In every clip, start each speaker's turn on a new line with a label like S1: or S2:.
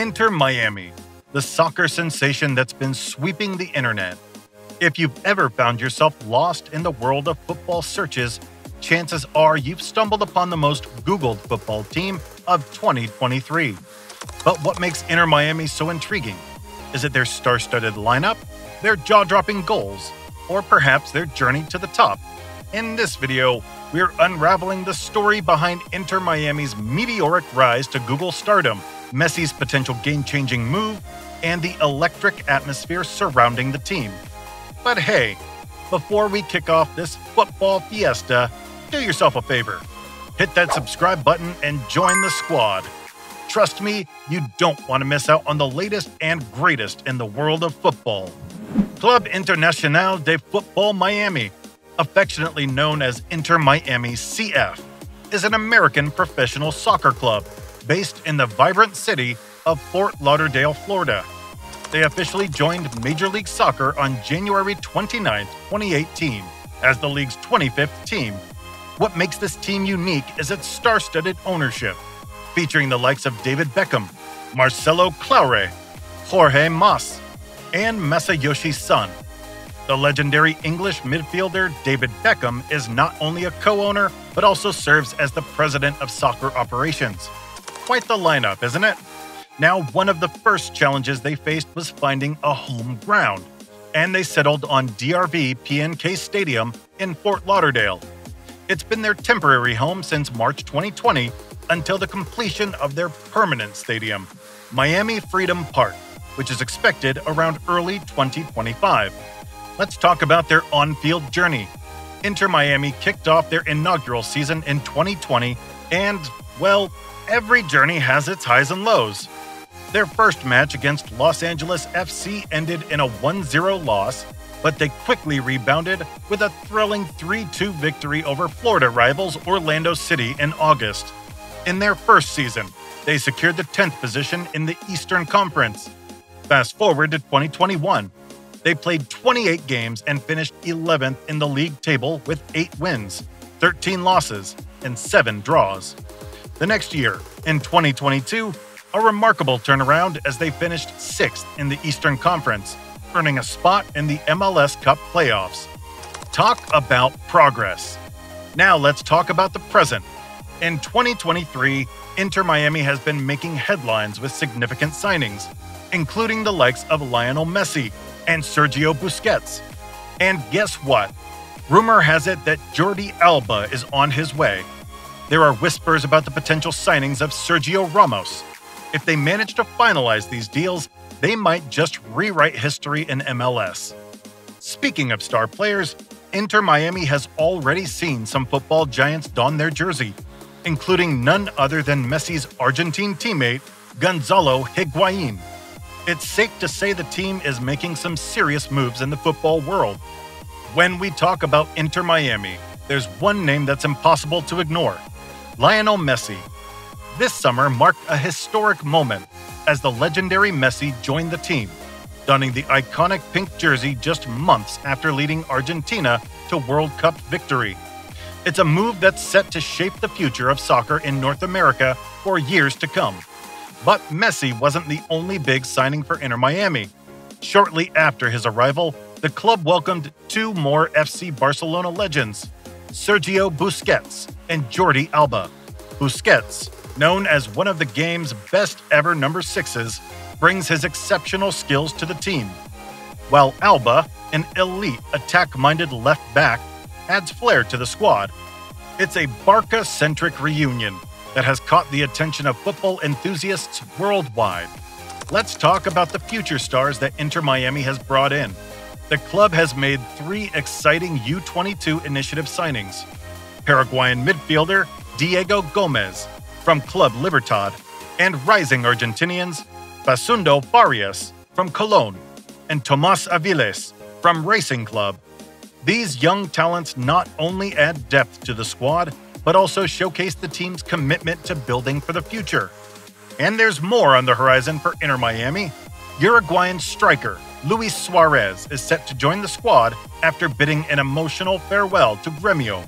S1: Inter Miami, the soccer sensation that's been sweeping the internet. If you've ever found yourself lost in the world of football searches, chances are you've stumbled upon the most Googled football team of 2023. But what makes Inter Miami so intriguing? Is it their star studded lineup, their jaw dropping goals, or perhaps their journey to the top? In this video, we're unraveling the story behind Inter Miami's meteoric rise to Google stardom, Messi's potential game changing move, and the electric atmosphere surrounding the team. But hey, before we kick off this football fiesta, do yourself a favor. Hit that subscribe button and join the squad. Trust me, you don't want to miss out on the latest and greatest in the world of football. Club Internacional de Football Miami, affectionately known as Inter Miami CF, is an American professional soccer club based in the vibrant city of Fort Lauderdale, Florida. They officially joined Major League Soccer on January 29, 2018, as the league's 25th team. What makes this team unique is its star studded ownership, featuring the likes of David Beckham, Marcelo Claure, Jorge Mas, and Masayoshi Son. The legendary English midfielder David Beckham is not only a co owner, but also serves as the president of soccer operations. Quite the lineup, isn't it? Now, one of the first challenges they faced was finding a home ground, and they settled on DRV PNK Stadium in Fort Lauderdale. It's been their temporary home since March 2020 until the completion of their permanent stadium, Miami Freedom Park, which is expected around early 2025. Let's talk about their on field journey. Inter Miami kicked off their inaugural season in 2020, and, well, every journey has its highs and lows. Their first match against Los Angeles FC ended in a 1 0 loss, but they quickly rebounded with a thrilling 3 2 victory over Florida rivals Orlando City in August. In their first season, they secured the 10th position in the Eastern Conference. Fast forward to 2021. They played 28 games and finished 11th in the league table with 8 wins, 13 losses, and 7 draws. The next year, in 2022, a remarkable turnaround as they finished 6th in the Eastern Conference, earning a spot in the MLS Cup playoffs. Talk about progress. Now let's talk about the present. In 2023, Inter Miami has been making headlines with significant signings, including the likes of Lionel Messi and Sergio Busquets. And guess what? Rumor has it that Jordi Alba is on his way. There are whispers about the potential signings of Sergio Ramos, if they manage to finalize these deals, they might just rewrite history in MLS. Speaking of star players, Inter Miami has already seen some football giants don their jersey, including none other than Messi's Argentine teammate, Gonzalo Higuain. It's safe to say the team is making some serious moves in the football world. When we talk about Inter Miami, there's one name that's impossible to ignore Lionel Messi, this summer marked a historic moment as the legendary Messi joined the team, donning the iconic pink jersey just months after leading Argentina to World Cup victory. It's a move that's set to shape the future of soccer in North America for years to come. But Messi wasn't the only big signing for Inter Miami. Shortly after his arrival, the club welcomed two more FC Barcelona legends, Sergio Busquets and Jordi Alba. Busquets, known as one of the game's best ever number sixes, brings his exceptional skills to the team. While Alba, an elite attack minded left back, adds flair to the squad. It's a Barca centric reunion that has caught the attention of football enthusiasts worldwide. Let's talk about the future stars that Inter Miami has brought in. The club has made three exciting U22 initiative signings Paraguayan midfielder Diego Gomez, from Club Libertad, and rising Argentinians Facundo Farias from Colón and Tomas Aviles from Racing Club. These young talents not only add depth to the squad, but also showcase the team's commitment to building for the future. And there's more on the horizon for Inter Miami. Uruguayan striker Luis Suarez is set to join the squad after bidding an emotional farewell to Gremio.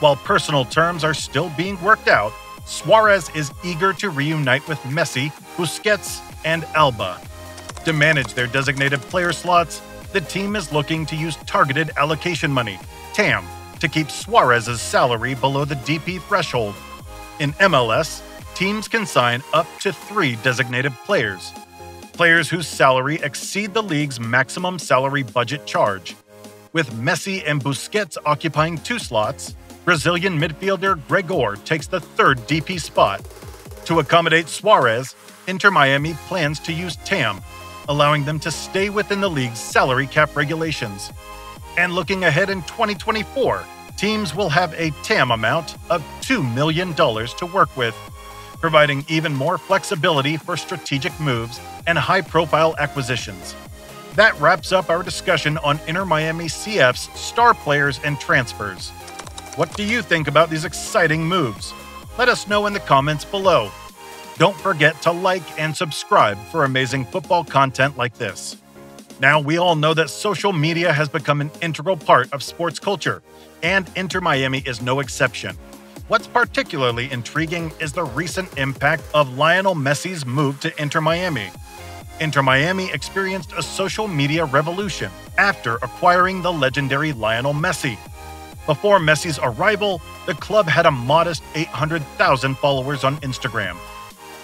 S1: While personal terms are still being worked out, Suarez is eager to reunite with Messi, Busquets, and Alba. To manage their designated player slots, the team is looking to use targeted allocation money, TAM, to keep Suarez's salary below the DP threshold. In MLS, teams can sign up to three designated players, players whose salary exceed the league's maximum salary budget charge. With Messi and Busquets occupying two slots, Brazilian midfielder Gregore takes the third DP spot. To accommodate Suarez, Inter Miami plans to use TAM, allowing them to stay within the league's salary cap regulations. And looking ahead in 2024, teams will have a TAM amount of $2 million to work with, providing even more flexibility for strategic moves and high profile acquisitions. That wraps up our discussion on Inter Miami CF's star players and transfers. What do you think about these exciting moves? Let us know in the comments below. Don't forget to like and subscribe for amazing football content like this. Now, we all know that social media has become an integral part of sports culture, and Inter Miami is no exception. What's particularly intriguing is the recent impact of Lionel Messi's move to Inter Miami. Inter Miami experienced a social media revolution after acquiring the legendary Lionel Messi. Before Messi's arrival, the club had a modest 800,000 followers on Instagram,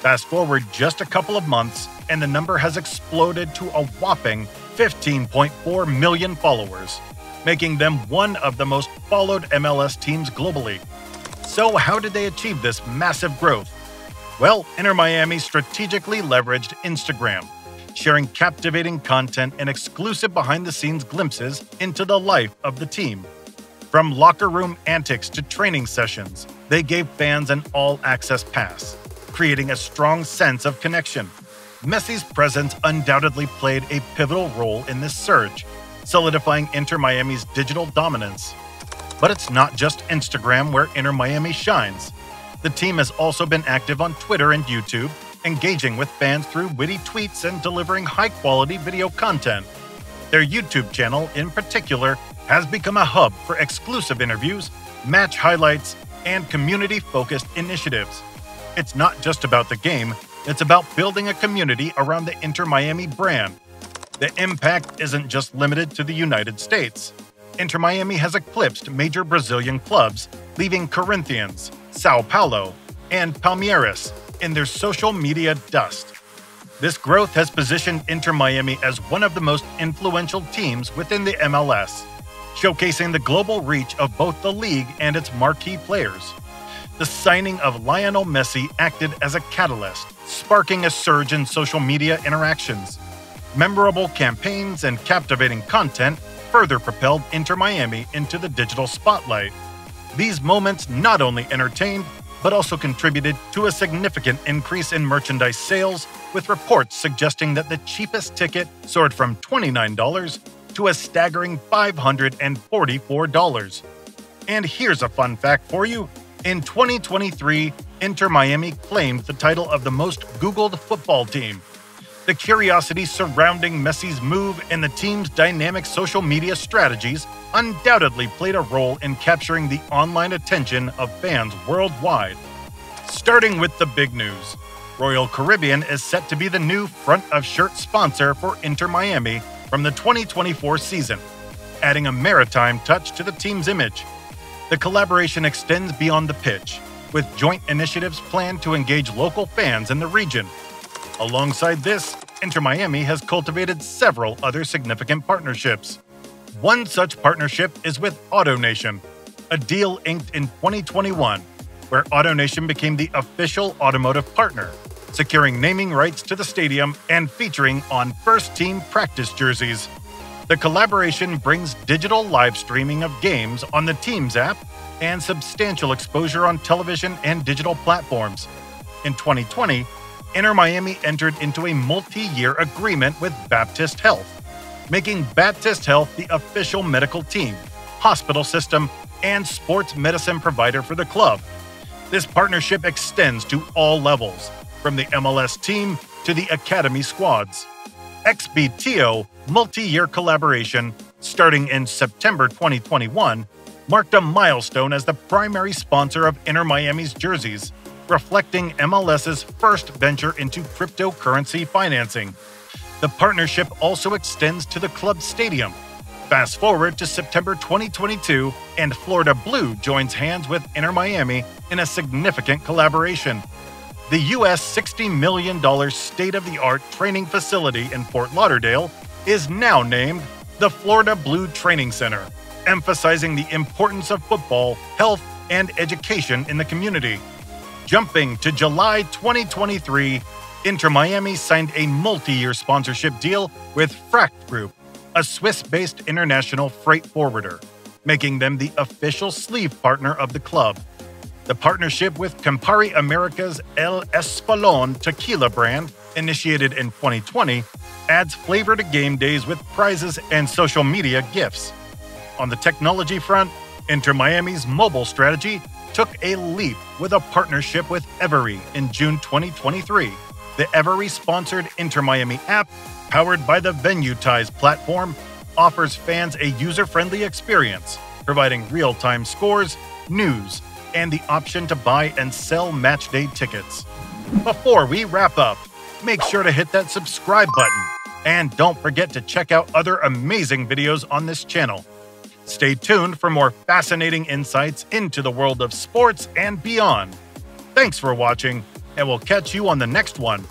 S1: Fast forward just a couple of months, and the number has exploded to a whopping 15.4 million followers, making them one of the most followed MLS teams globally. So, how did they achieve this massive growth? Well, Inter Miami strategically leveraged Instagram, sharing captivating content and exclusive behind the scenes glimpses into the life of the team. From locker room antics to training sessions, they gave fans an all access pass creating a strong sense of connection. Messi's presence undoubtedly played a pivotal role in this surge, solidifying Inter Miami's digital dominance. But it's not just Instagram where Inter Miami shines. The team has also been active on Twitter and YouTube, engaging with fans through witty tweets and delivering high quality video content. Their YouTube channel, in particular, has become a hub for exclusive interviews, match highlights, and community focused initiatives. It's not just about the game, it's about building a community around the Inter Miami brand. The impact isn't just limited to the United States. Inter Miami has eclipsed major Brazilian clubs, leaving Corinthians, Sao Paulo, and Palmeiras in their social media dust. This growth has positioned Inter Miami as one of the most influential teams within the MLS, showcasing the global reach of both the league and its marquee players the signing of Lionel Messi acted as a catalyst, sparking a surge in social media interactions. Memorable campaigns and captivating content further propelled Inter Miami into the digital spotlight. These moments not only entertained, but also contributed to a significant increase in merchandise sales, with reports suggesting that the cheapest ticket soared from $29 to a staggering $544. And here's a fun fact for you in 2023, Inter Miami claimed the title of the most Googled football team. The curiosity surrounding Messi's move and the team's dynamic social media strategies undoubtedly played a role in capturing the online attention of fans worldwide. Starting with the big news Royal Caribbean is set to be the new front of shirt sponsor for Inter Miami from the 2024 season, adding a maritime touch to the team's image. The collaboration extends beyond the pitch, with joint initiatives planned to engage local fans in the region. Alongside this, Inter Miami has cultivated several other significant partnerships. One such partnership is with AutoNation, a deal inked in 2021, where AutoNation became the official automotive partner, securing naming rights to the stadium and featuring on first team practice jerseys. The collaboration brings digital live streaming of games on the Teams app and substantial exposure on television and digital platforms. In 2020, Inter Miami entered into a multi year agreement with Baptist Health, making Baptist Health the official medical team, hospital system, and sports medicine provider for the club. This partnership extends to all levels, from the MLS team to the academy squads. XBTO multi year collaboration starting in September 2021 marked a milestone as the primary sponsor of Inter Miami's jerseys, reflecting MLS's first venture into cryptocurrency financing. The partnership also extends to the club stadium. Fast forward to September 2022, and Florida Blue joins hands with Inter Miami in a significant collaboration. The U.S. $60 million state of the art training facility in Fort Lauderdale is now named the Florida Blue Training Center, emphasizing the importance of football, health, and education in the community. Jumping to July 2023, Inter Miami signed a multi year sponsorship deal with Fracht Group, a Swiss based international freight forwarder, making them the official sleeve partner of the club. The partnership with Campari America's El Espolon tequila brand, initiated in 2020, adds flavor to game days with prizes and social media gifts. On the technology front, Inter Miami's mobile strategy took a leap with a partnership with Everi in June 2023. The Everi sponsored Inter Miami app, powered by the Venuetize platform, offers fans a user friendly experience, providing real time scores, news, and the option to buy and sell matchday tickets. Before we wrap up, make sure to hit that subscribe button and don't forget to check out other amazing videos on this channel. Stay tuned for more fascinating insights into the world of sports and beyond. Thanks for watching, and we'll catch you on the next one.